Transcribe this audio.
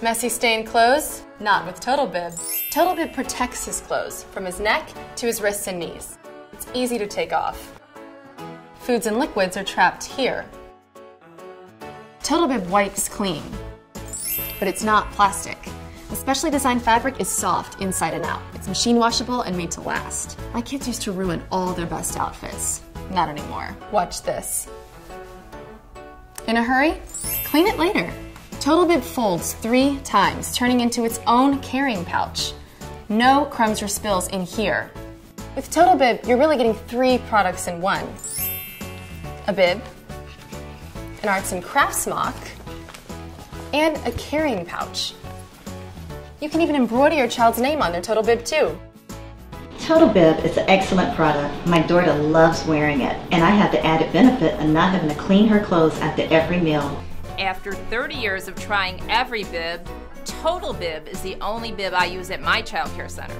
Messy stained clothes? Not with Total Bib. Total Bib protects his clothes from his neck to his wrists and knees. It's easy to take off. Foods and liquids are trapped here. Total Bib wipes clean, but it's not plastic. The specially designed fabric is soft inside and out. It's machine washable and made to last. My kids used to ruin all their best outfits. Not anymore. Watch this. In a hurry? Clean it later. Total Bib folds three times, turning into its own carrying pouch. No crumbs or spills in here. With Total Bib, you're really getting three products in one. A bib, an arts and crafts mock, and a carrying pouch. You can even embroider your child's name on their Total Bib too. Total Bib is an excellent product. My daughter loves wearing it, and I have the added benefit of not having to clean her clothes after every meal. After 30 years of trying every bib, Total Bib is the only bib I use at my child care center.